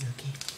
Okay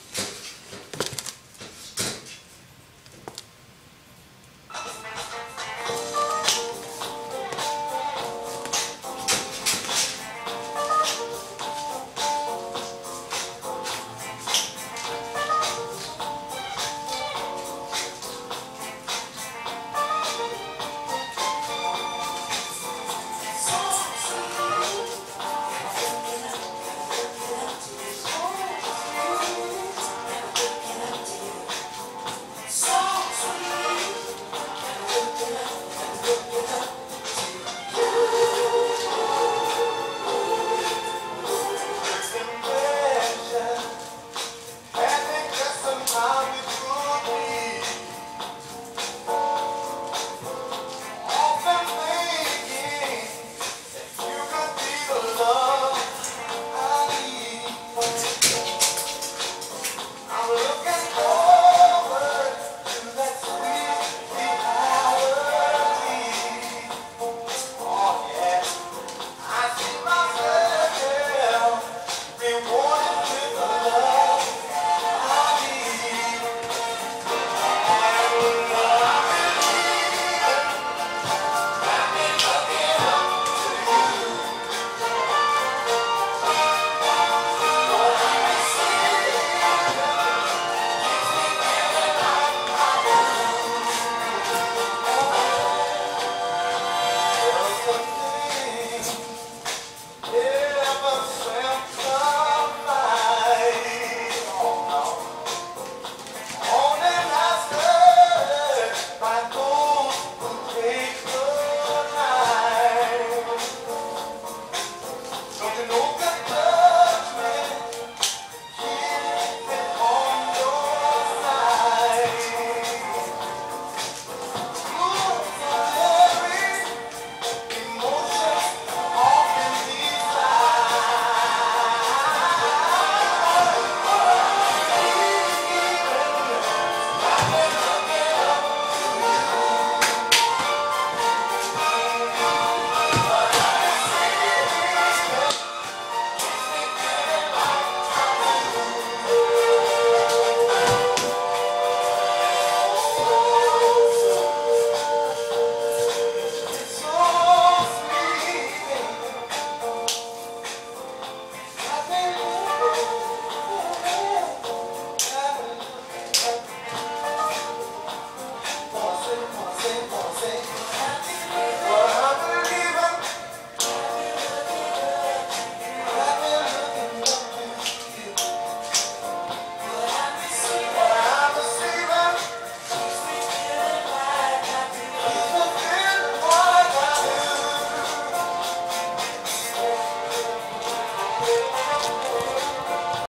say, say.